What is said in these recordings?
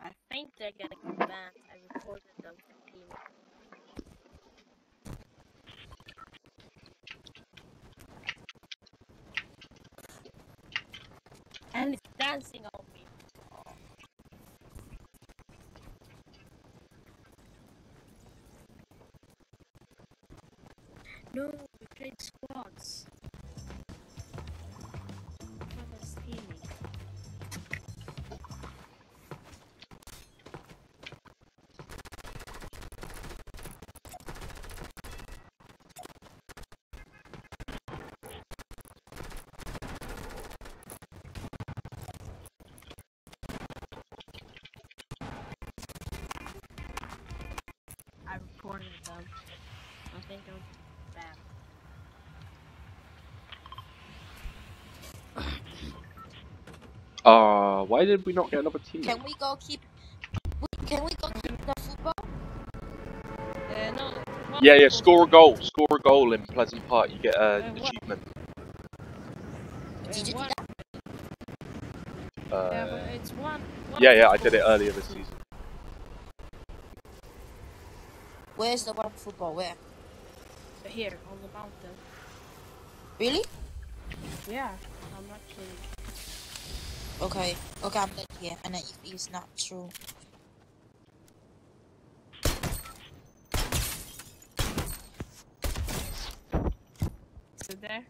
I think they're gonna come back. I reported them to team. And it's dancing I reported them. I think it was bad. Uh, why did we not get another team? Can we go keep? Can we go keep the football? Uh, no. Yeah, yeah, score a goal. Score a goal in Pleasant Park. You get Uh, an what- achievement. uh, Did you do what- that? Yeah, but Uh, it's one. one yeah, yeah, I did it earlier this season. Where's the one football? Where? Here, on the mountain. Really? Yeah, I'm not kidding. Okay. Okay, I'm dead here. And then it's not true, Is it there?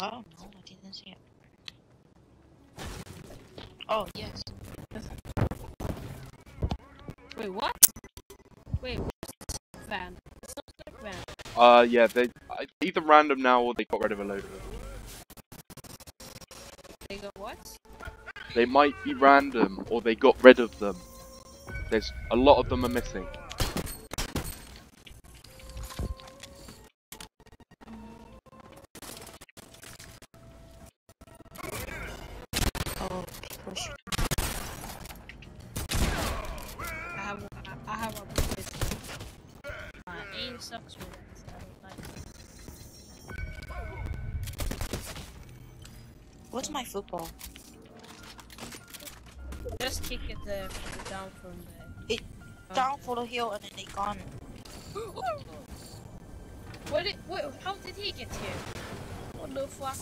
Oh, don't. I didn't see it. Oh yes. Wait, what? Wait, what's van? It's not van. Uh, yeah, they either random now or they got rid of a load of them. They got what? They might be random or they got rid of them. There's a lot of them are missing. What's my football? Just kick it uh, down from the. It- Down for the hill and then they gone. What? Did, wait, how did he get here? What the fuck?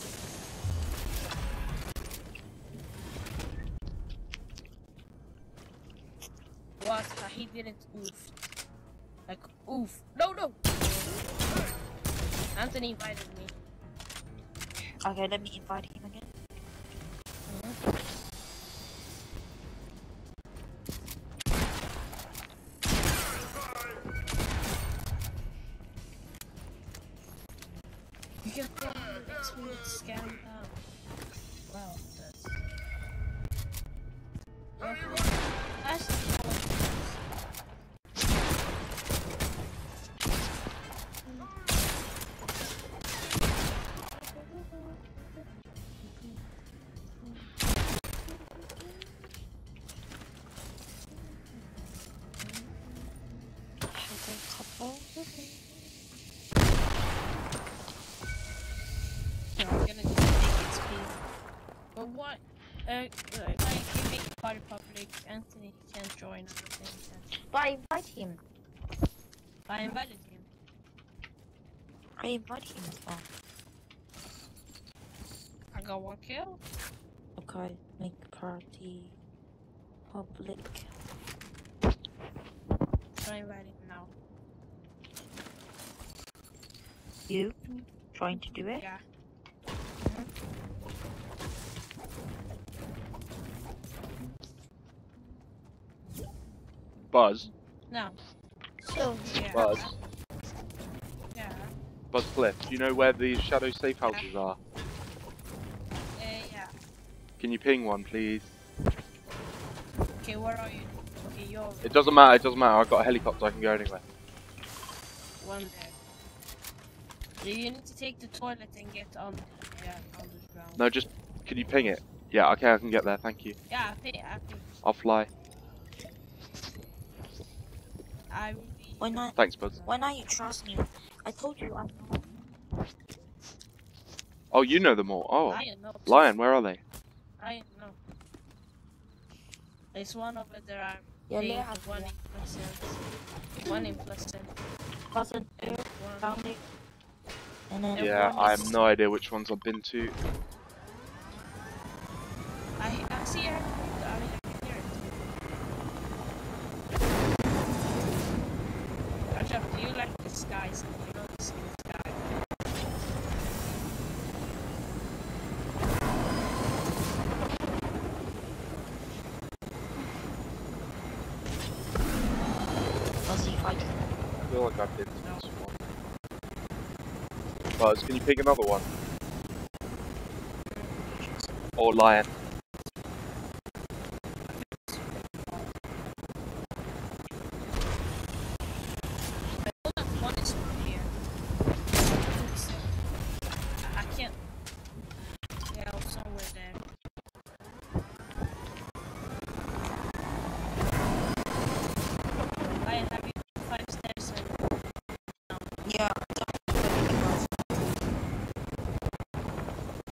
What? He didn't oof. Like oof. No, no. Anthony invited me. Okay, let me invite him again. Next But what? Uh, like, you make the party public, Anthony can't join. I don't think. But I invite him. I invited him. I invite him as well. I got one kill. Okay, make party public. So I invite him now. You trying to do it? Yeah. Buzz, No. So yeah. Buzz, Yeah. Buzz Cliff. Do you know where the shadow safe houses are? Uh, yeah. Can you ping one, please? Okay, where are you? Okay, you're It doesn't matter. It doesn't matter. I've got a helicopter. I can go anywhere. one there. So you need to take the toilet and get on. Yeah, on the ground? No, just can you ping it? Yeah. Okay, I can get there. Thank you. Yeah, I think I think I'll fly. I will. Why not? Thanks, bud. Why not you trust me? I told you I know. Oh, you know them all. Oh, Lion, no. Lion, where are they? I know. There's one over there. I'm Yeah, paying they have one in Pleasant. One in Pleasant. Pleasant And View, one. Downey, and then And Yeah, I have no idea which ones I've been to. I, I see her. I mean, I can hear it. Rajab, do you like the skies? You know the sky. Fuzzy Fight. I feel like I've been to this one. Buzz, can you pick another one? Or Lion?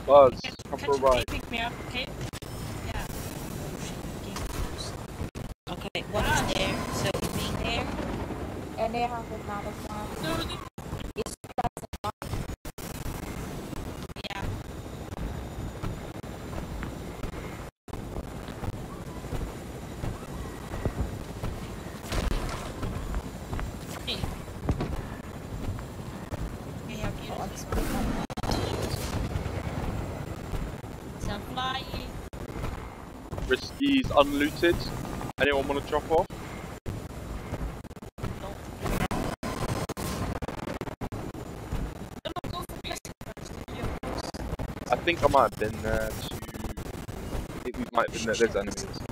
Buzz, come for a you ride. pick me up, okay? Yeah. Oh shit, game closed. Okay, one is there, so you being there. And they have another one. No, no, It's Yeah. Hey. Okay, I'm using this one. So I'm flying. Risky's unlooted. Anyone want to drop off? I think I might have been there to. I think we might have been there. There's enemies.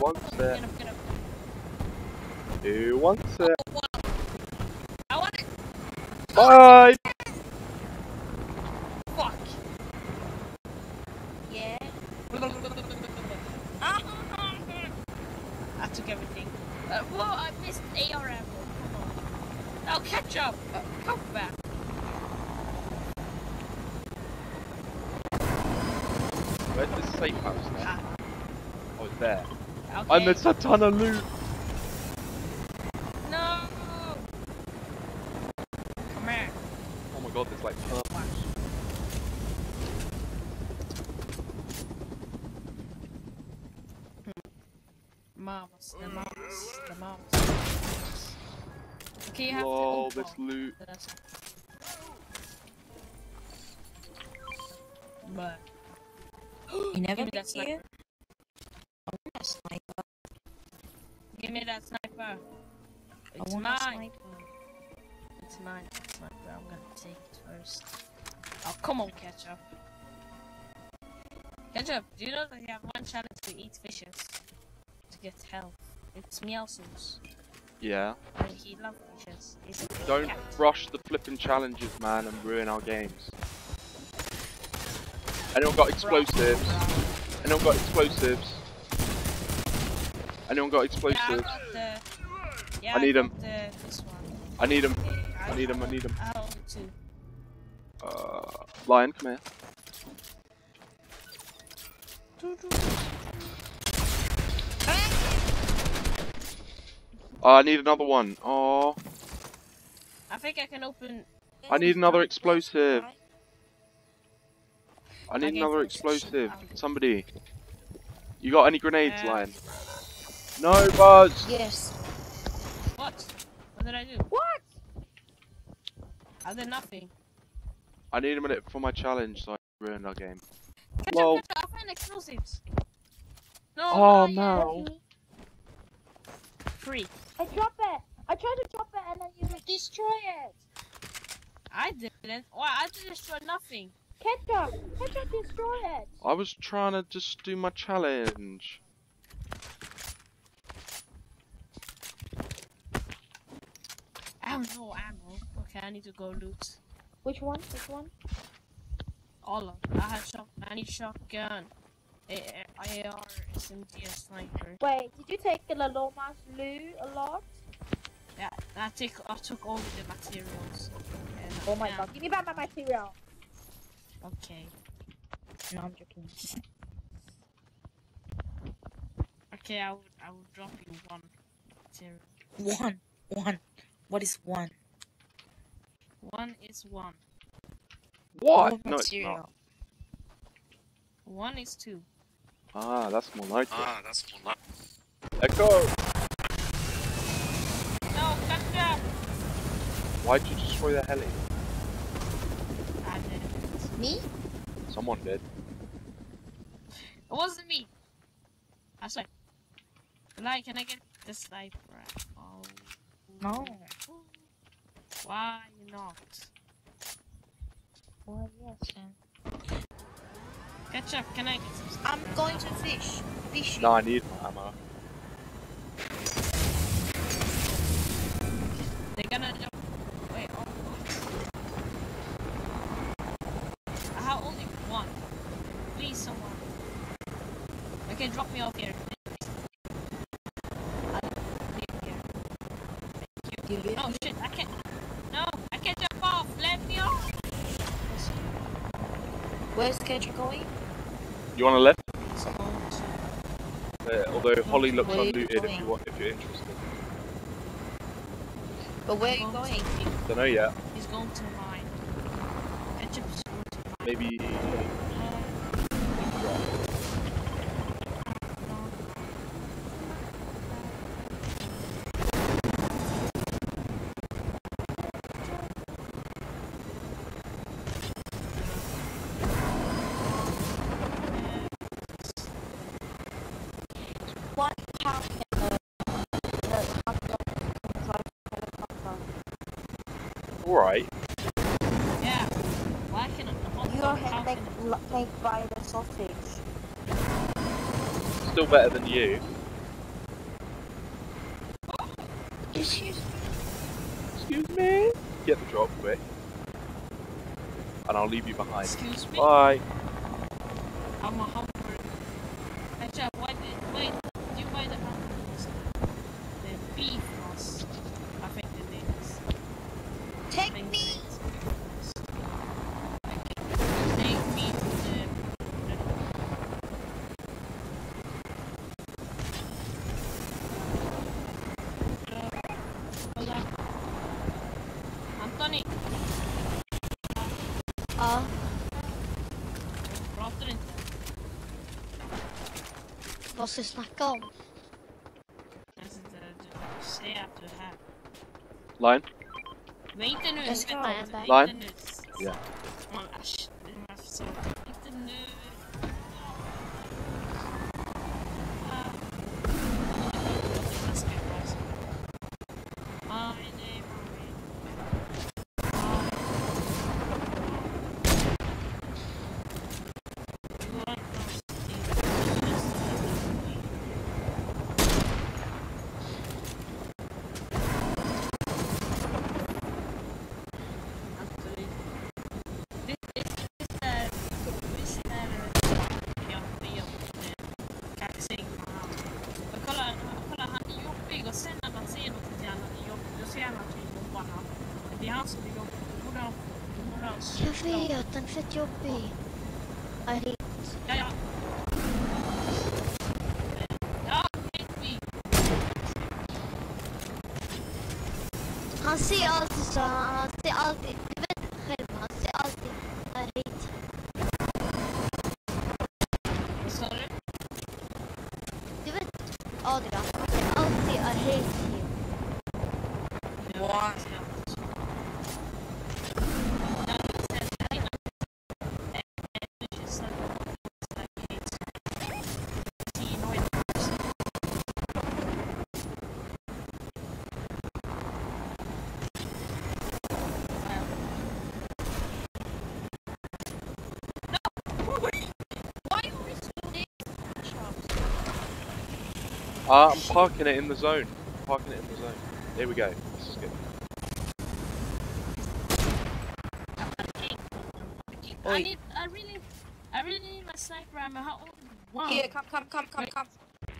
Wants uh, it? Up. Who wants it? Oh, wow. I want it. Bye! Fuck. Yeah. I took everything. Uh, whoa, I missed AR ammo. Come on. Now catch up. Uh, come back. Where's the safe house now? Ah, Oh, it's there. okay. And there's a ton of loot! No. Come here. Oh my god, there's like purple. Watch. Hmm. Marvelous, the mm. marvelous, the marvelous. Okay, you have Lol, to. this loot. But You never Give me been that here? That sniper. I It's want a mine. sniper. It's mine. that Sniper. I'm gonna take it first. Oh come on, ketchup. Ketchup, do you know that you have one challenge to eat fishes to get health? It's Meowscles. Yeah. And he loves fishes. He's Don't cat. rush the flipping challenges, man, and ruin our games. Anyone got explosives? Anyone got explosives? Anyone got Yeah, I explosives? got the. Yeah, I need them. The. I need them. Okay, I need them. I need them. I too. Uh, Lion, come here. Oh, I need another one. Oh, I think I can open. I need another explosive. I need another explosive. Somebody. You got any grenades, Uh, Lion? No, Buzz. Yes. What? What did I do? What? I did nothing. I need a minute for my challenge, so I ruined our game. Catch Lol. up, catch up, I found explosives. No, Oh, not no. yet. Free. I drop it. I tried to drop it and then you destroy it. I didn't. Why? I didn't destroy nothing. Ketchup. Ketchup destroy it. I was trying to just do my challenge. Have no ammo. Okay, I need to go loot. Which one? Which one? All of them. I have shot. I need shotgun. A- A- AR, SMG, sniper. Wait, did you take the Loma's loot a lot? Yeah, I take. I took all of the materials. And Oh my can't- god, give me back my material. Okay. No, I'm joking. Okay, I would. I will drop you one material. One. One. What is one? One is one. What? One No, it's not. One is two. Ah, that's more like it. Ah, that's more like Echo! No, cut down. Why'd you destroy the heli? I didn't. Me? Someone did. It wasn't me. I said. Like, can I get the sniper? Oh. No. Why not? Well, yes, man. Catch up. Can I get some? I'm going to fish. Fishing. No, I need my ammo. They're gonna jump. Wait, oh. I have only one. Please, someone. Okay, drop me off here. I'll leave here. Thank you. You live Oh shit, I can't. No, I can't jump off. Let me off. Where's Kedra going? You want to going Uh, although Holly looks Where are you unlooted if you want, if you're interested. But where are you going Don't know yet. He's going to mine. Ketchup going to mine. Maybe. What how can the the helicopter drive helicopter? Alright. Yeah. Why can I? How, You how, are how like can like like by the sausage. Still better than you. Excuse me. Excuse me? Get the drop quick. And I'll leave you behind. Excuse me? Bye. was dus naar kan. Dat. Line. Weet. Line. Ja. Är fett jobbig. I hate Ja, ja. Ja. Han ser alltid så, han ser alltid, Uh, I'm parking it in the zone. I'm parking it in the zone. Here we go. This is good. Oi. I need. I really. I really need my sniper ammo. How old? Wow. Here, come, come, come, come, come.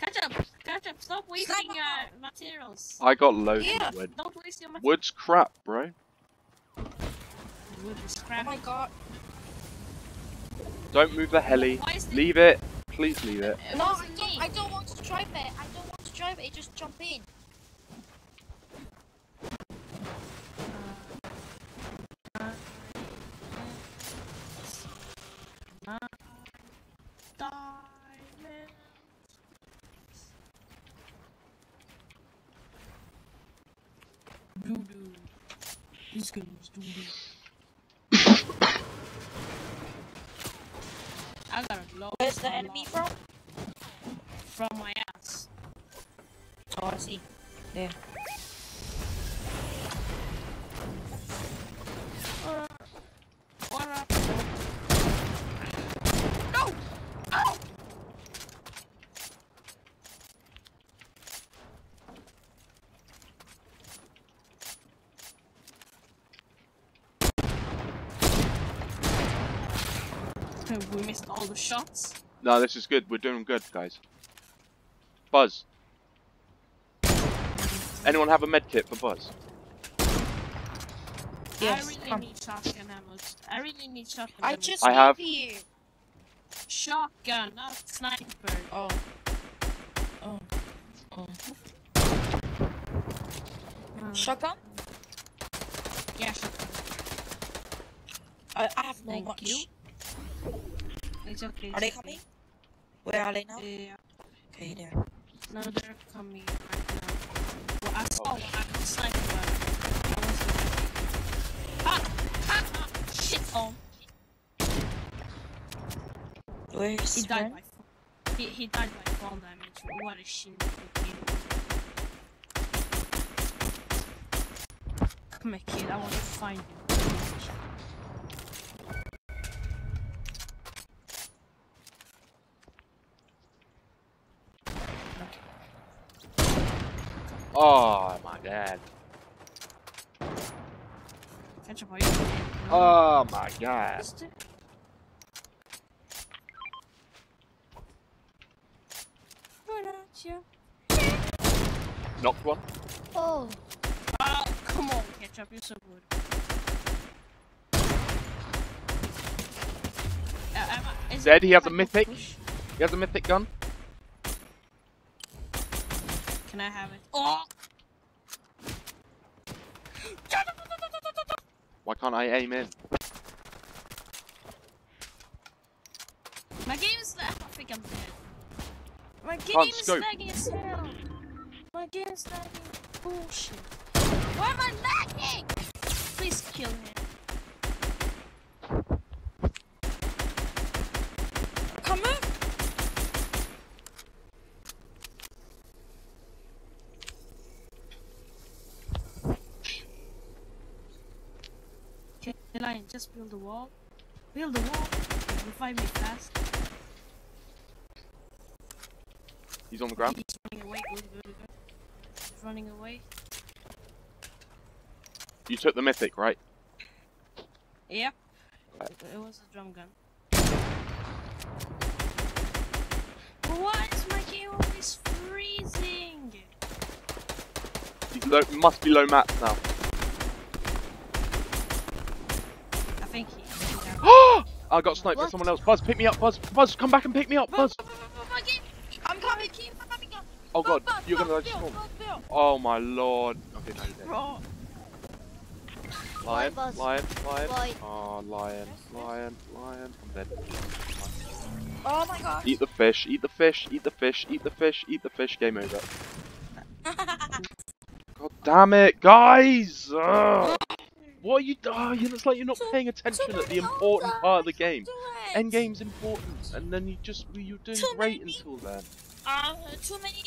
Catch up! Catch up! Stop wasting Stop. your uh, materials. I got loads yeah. of wood. Don't waste your materials. Wood's crap, bro. Wood's crap. Oh my god. Don't move the heli. Leave it. Please leave it. No, I don't, I don't want to drive it. I don't drive it. Just jump in. Doo-doo. This game is doo-doo. I got a low Where's the enemy from? from my see. There. What up? We missed all the shots. No, this is good. We're doing good, guys. Buzz. Anyone have a med kit for Buzz? Yes, I really come. need shotgun ammo. I really need shotgun I ammo. just I have- you. shotgun, not sniper. Oh. Oh. Oh. Uh, Shotgun? yeah, shotgun. I, I have no Thank much. you. It's okay. Are they okay. coming? Where are they now? Yeah. Okay, there. No, they're coming right now. Well, I saw one. I could sniper one. I was Ha! Ha! ha. Shit on. Where is He his died by fall. He, he died by fall damage. What a shit. Come here, kid. I want to find you. Oh my god. Catch up, are? Oh my god. Missed it? You? Knocked one. Oh, Oh, come on, Ketchup, you're so good. Uh, Zed, he has a mythic. push? He has a mythic gun. Can I have it? Oh! Why can't I aim in? My game is lag- I think I'm dead. My game Can't is scope. lagging as hell. My game is lagging. Bullshit. Why am I lagging? Please kill him. Come on! Okay, Lion, just build a wall. Build a wall. Revive me fast. He's on the ground. He's running away. Good, good, good. He's running away. You took the mythic, right? Yep. Right. It was a drum gun. Why is my game always freezing? Low, must be low mats now. I got sniped by someone else. Buzz, pick me up. Buzz, Buzz, come back and pick me up. Buzz. I'm coming, keep coming up. Oh god, Buzz, you're gonna Bill, storm. Oh my lord. Okay, no, you're dead. Lion, lion, lion. Why? Oh, lion, lion, lion. I'm dead. Oh my god. Eat the fish, eat the fish, eat the fish, eat the fish, eat the fish. Game over. God damn it, guys! Ugh. What are you? Oh, you it's like you're not paying attention at the important part of the game. End game's important, and then you just you're doing great until then. Uh, too many